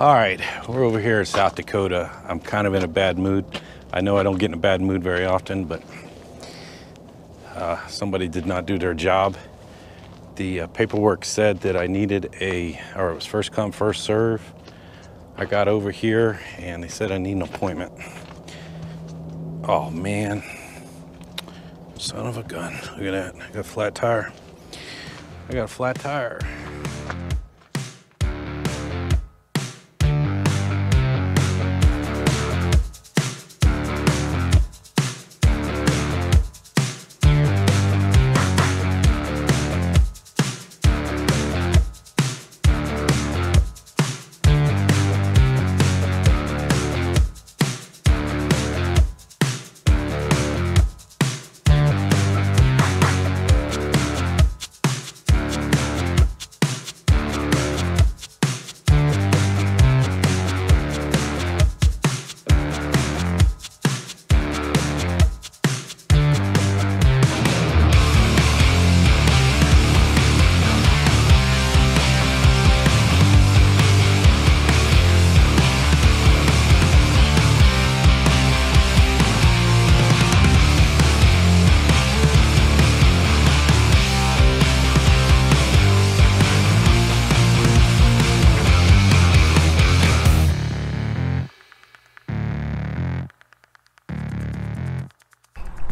All right, we're over here in South Dakota. I'm kind of in a bad mood. I know I don't get in a bad mood very often, but uh, somebody did not do their job. The uh, paperwork said that I needed a, or it was first come, first serve. I got over here and they said I need an appointment. Oh man, son of a gun. Look at that, I got a flat tire. I got a flat tire.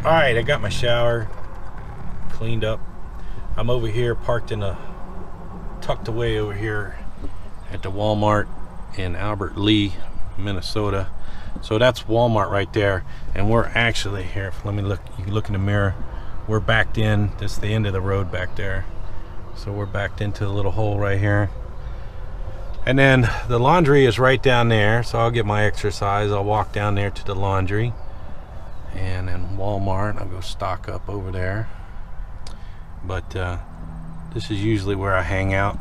All right, I got my shower cleaned up. I'm over here parked in a tucked away over here at the Walmart in Albert Lea, Minnesota. So that's Walmart right there. And we're actually here. Let me look. You can look in the mirror. We're backed in. That's the end of the road back there. So we're backed into the little hole right here. And then the laundry is right down there. So I'll get my exercise. I'll walk down there to the laundry and then Walmart I'll go stock up over there. But uh, this is usually where I hang out.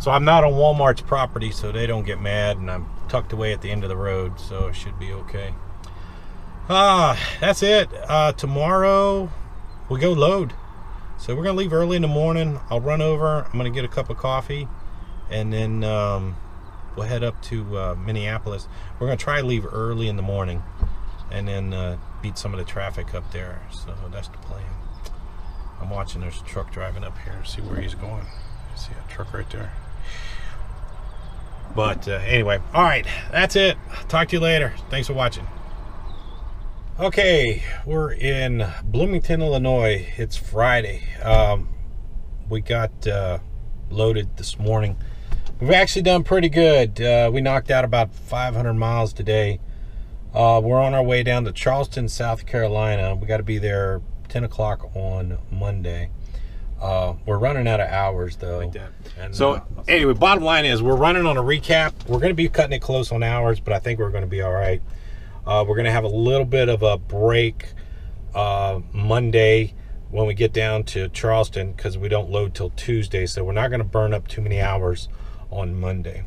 So I'm not on Walmart's property so they don't get mad and I'm tucked away at the end of the road so it should be okay. Ah uh, that's it. Uh, tomorrow we go load. So we're gonna leave early in the morning. I'll run over I'm gonna get a cup of coffee and then um, we'll head up to uh, Minneapolis. We're gonna try to leave early in the morning and then uh, beat some of the traffic up there. So that's the plan. I'm watching there's a truck driving up here. See where he's going. See a truck right there. But uh, anyway, all right, that's it. Talk to you later. Thanks for watching. Okay, we're in Bloomington, Illinois. It's Friday. Um, we got uh, loaded this morning. We've actually done pretty good. Uh, we knocked out about 500 miles today. Uh, we're on our way down to Charleston, South Carolina. We got to be there 10 o'clock on Monday. Uh, we're running out of hours though. Like and, so uh, anyway, bottom line is we're running on a recap. We're going to be cutting it close on hours, but I think we're going to be all right. Uh, we're going to have a little bit of a break uh, Monday when we get down to Charleston because we don't load till Tuesday. So we're not going to burn up too many hours on Monday.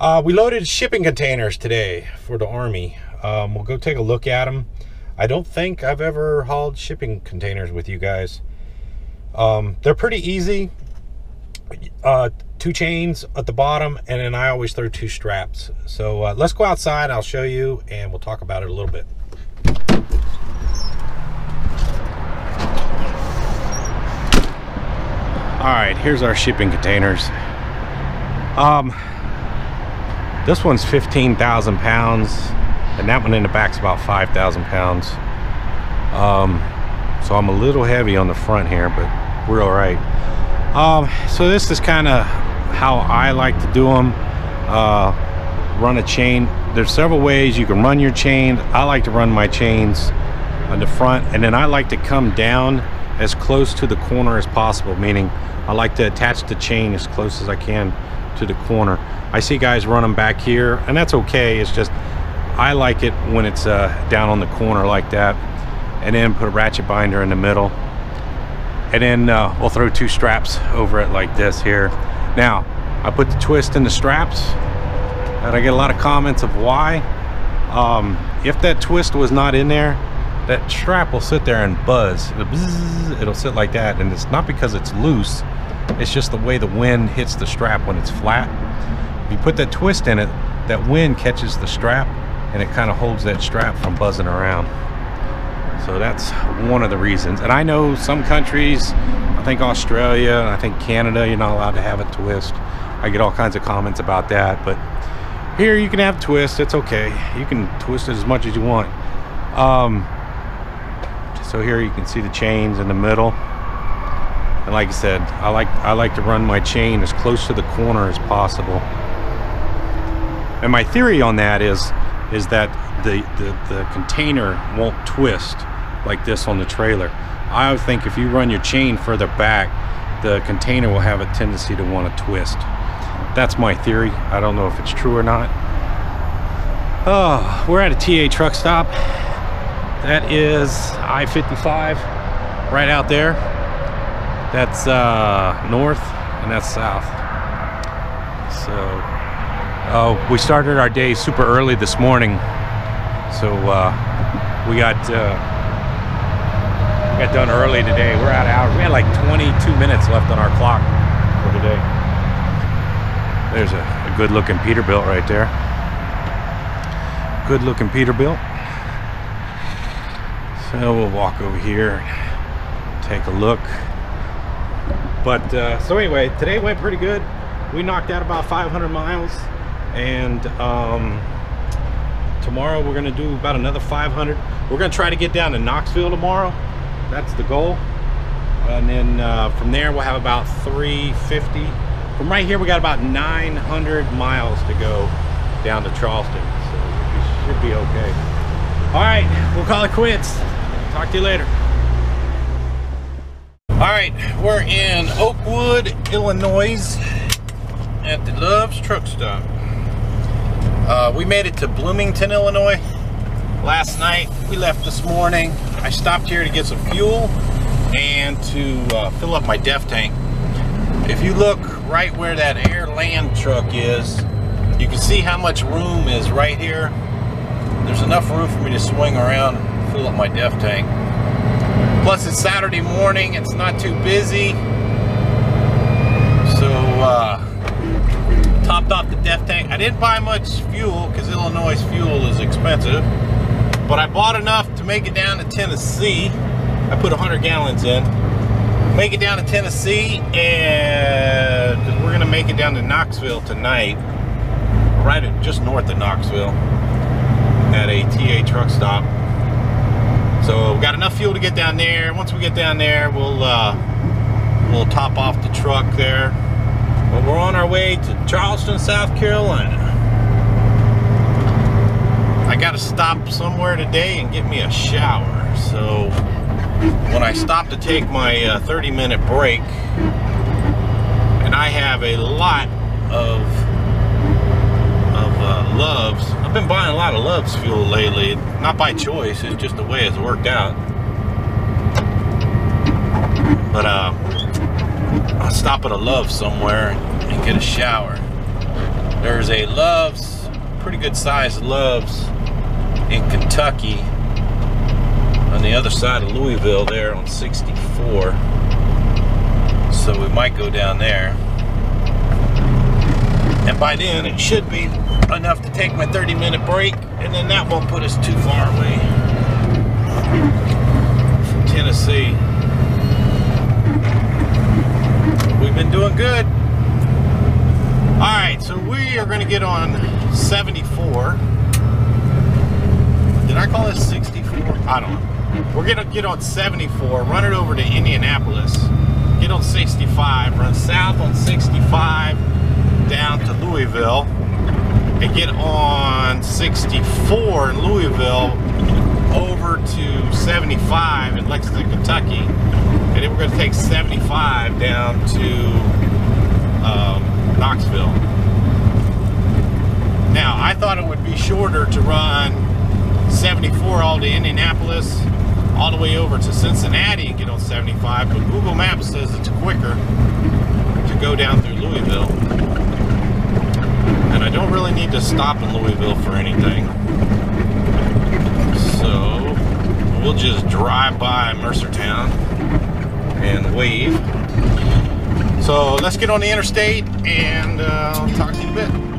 Uh, we loaded shipping containers today for the Army. Um, we'll go take a look at them. I don't think I've ever hauled shipping containers with you guys. Um, they're pretty easy. Uh, two chains at the bottom, and then I always throw two straps. So uh, let's go outside. I'll show you, and we'll talk about it a little bit. All right, here's our shipping containers. Um, this one's 15,000 pounds and that one in the back's about 5,000 pounds. Um, so I'm a little heavy on the front here, but we're all right. Um, so this is kind of how I like to do them. Uh, run a chain. There's several ways you can run your chain. I like to run my chains on the front, and then I like to come down as close to the corner as possible, meaning I like to attach the chain as close as I can to the corner. I see guys run them back here, and that's okay. It's just I like it when it's uh, down on the corner like that and then put a ratchet binder in the middle and then uh, we'll throw two straps over it like this here. Now I put the twist in the straps and I get a lot of comments of why. Um, if that twist was not in there that strap will sit there and buzz. It'll, buzz, it'll sit like that and it's not because it's loose it's just the way the wind hits the strap when it's flat. If you put that twist in it, that wind catches the strap and it kind of holds that strap from buzzing around. So that's one of the reasons. And I know some countries, I think Australia, and I think Canada, you're not allowed to have a twist. I get all kinds of comments about that, but here you can have twist. It's okay. You can twist it as much as you want. Um, so here you can see the chains in the middle. And like I said, I like I like to run my chain as close to the corner as possible. And my theory on that is is that the, the, the container won't twist like this on the trailer. I think if you run your chain further back, the container will have a tendency to want to twist. That's my theory. I don't know if it's true or not. Oh, we're at a TA truck stop. That is I-55 right out there. That's uh, north and that's south. So, uh, we started our day super early this morning. So uh, we got uh, we got done early today. We're out of hours. We had like 22 minutes left on our clock for today. There's a, a good looking Peterbilt right there. Good looking Peterbilt. So we'll walk over here, take a look. But uh, so anyway, today went pretty good. We knocked out about 500 miles, and um, tomorrow we're gonna do about another 500. We're gonna try to get down to Knoxville tomorrow. That's the goal. And then uh, from there we'll have about 350. From right here we got about 900 miles to go down to Charleston. So we should be okay. All right, we'll call it quits. Talk to you later. All right, we're in Oakwood, Illinois at the Love's Truck Stop. Uh, we made it to Bloomington, Illinois last night. We left this morning. I stopped here to get some fuel and to uh, fill up my DEF tank. If you look right where that air land truck is, you can see how much room is right here. There's enough room for me to swing around and fill up my DEF tank. Plus it's Saturday morning, it's not too busy. So, uh, topped off the DEF tank. I didn't buy much fuel because Illinois fuel is expensive. But I bought enough to make it down to Tennessee. I put 100 gallons in. Make it down to Tennessee and we're gonna make it down to Knoxville tonight. Right at just north of Knoxville at a TA truck stop. So we got enough fuel to get down there. Once we get down there, we'll uh, we'll top off the truck there. We're on our way to Charleston, South Carolina. I got to stop somewhere today and get me a shower. So when I stop to take my uh, 30 minute break, and I have a lot of of uh, loves I've been buying a lot of Love's fuel lately. Not by choice, it's just the way it's worked out. But uh, I'll stop at a Love somewhere and get a shower. There's a Love's, pretty good sized Love's in Kentucky on the other side of Louisville there on 64. So we might go down there. And by then it should be enough to take my 30 minute break and then that won't put us too far away from Tennessee. We've been doing good. All right, so we are gonna get on 74. Did I call this 64? I don't know. We're gonna get on 74, run it over to Indianapolis, get on 65, run south on 65 down to Louisville, and get on 64 in Louisville over to 75 in Lexington, Kentucky. We're going to take 75 down to um, Knoxville. Now, I thought it would be shorter to run 74 all to Indianapolis, all the way over to Cincinnati and get on 75, but Google Maps says it's quicker to go down through Louisville and I don't really need to stop in Louisville for anything. So we'll just drive by Mercertown and wave. So let's get on the interstate and uh, I'll talk to you in a bit.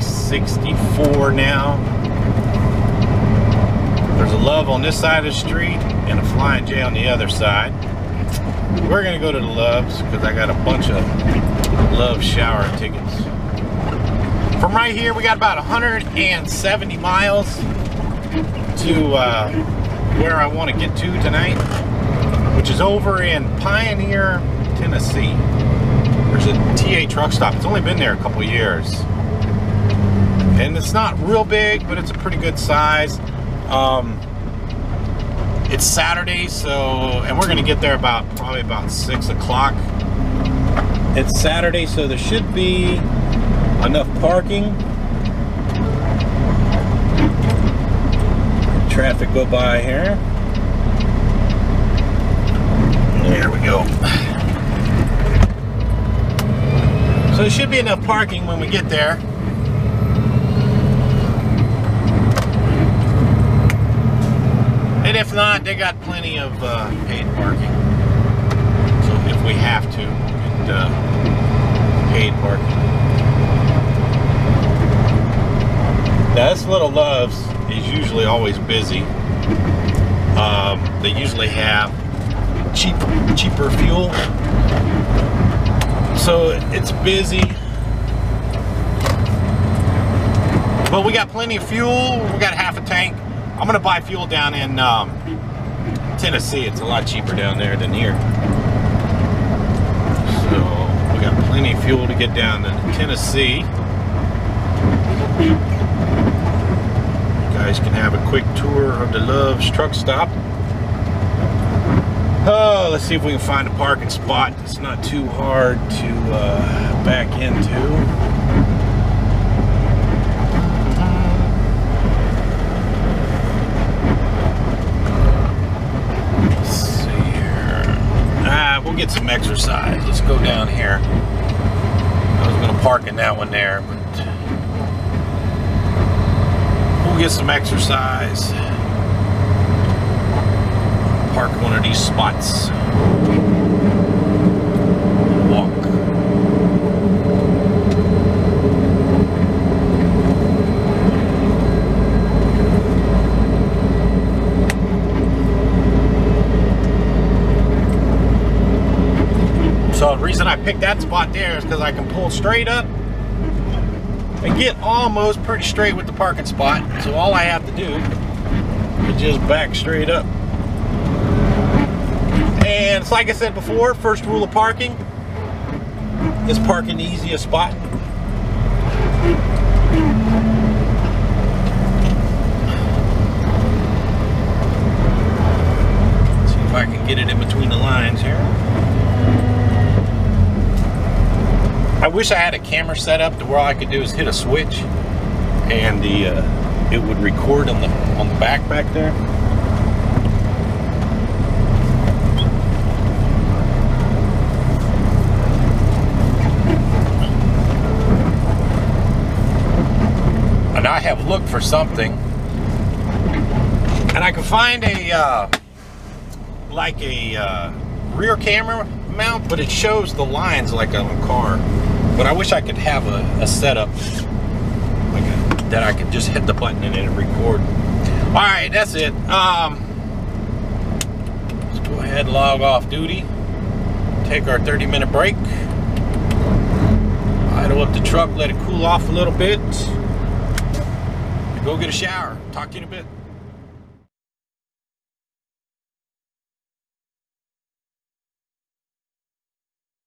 64 now. There's a Love on this side of the street and a Flying J on the other side. We're gonna go to the Loves because I got a bunch of Love shower tickets. From right here, we got about 170 miles to uh, where I want to get to tonight, which is over in Pioneer, Tennessee. There's a TA truck stop. It's only been there a couple years. And it's not real big, but it's a pretty good size. Um, it's Saturday, so, and we're gonna get there about, probably about six o'clock. It's Saturday, so there should be enough parking. Traffic go by here. There we go. So there should be enough parking when we get there. And if not, they got plenty of uh, paid parking. So if we have to, uh, paid parking. Now this Little Loves is usually always busy. Um, they usually have cheap, cheaper fuel. So it's busy. But we got plenty of fuel. We got half a tank. I'm gonna buy fuel down in um, Tennessee. It's a lot cheaper down there than here. So we got plenty of fuel to get down to Tennessee. You guys can have a quick tour of the Love's truck stop. Oh, let's see if we can find a parking spot that's not too hard to uh, back into. Let's see here. Ah, we'll get some exercise. Let's go down here. I was gonna park in that one there, but we'll get some exercise. Park one of these spots. Walk. So the reason I picked that spot there is because I can pull straight up and get almost pretty straight with the parking spot. So all I have to do is just back straight up. And it's like I said before, first rule of parking is park in the easiest spot. See if I can get it in between the lines here. I wish I had a camera set up to where all I could do is hit a switch and the uh, it would record on the on the back back there. And I have looked for something and I can find a uh, like a uh, rear camera mount, but it shows the lines like on a car. But I wish I could have a, a setup like a, that I could just hit the button and it'd record. All right, that's it. Um, let's go ahead log off duty. Take our 30 minute break. Idle up the truck, let it cool off a little bit. Go get a shower. Talk to you in a bit.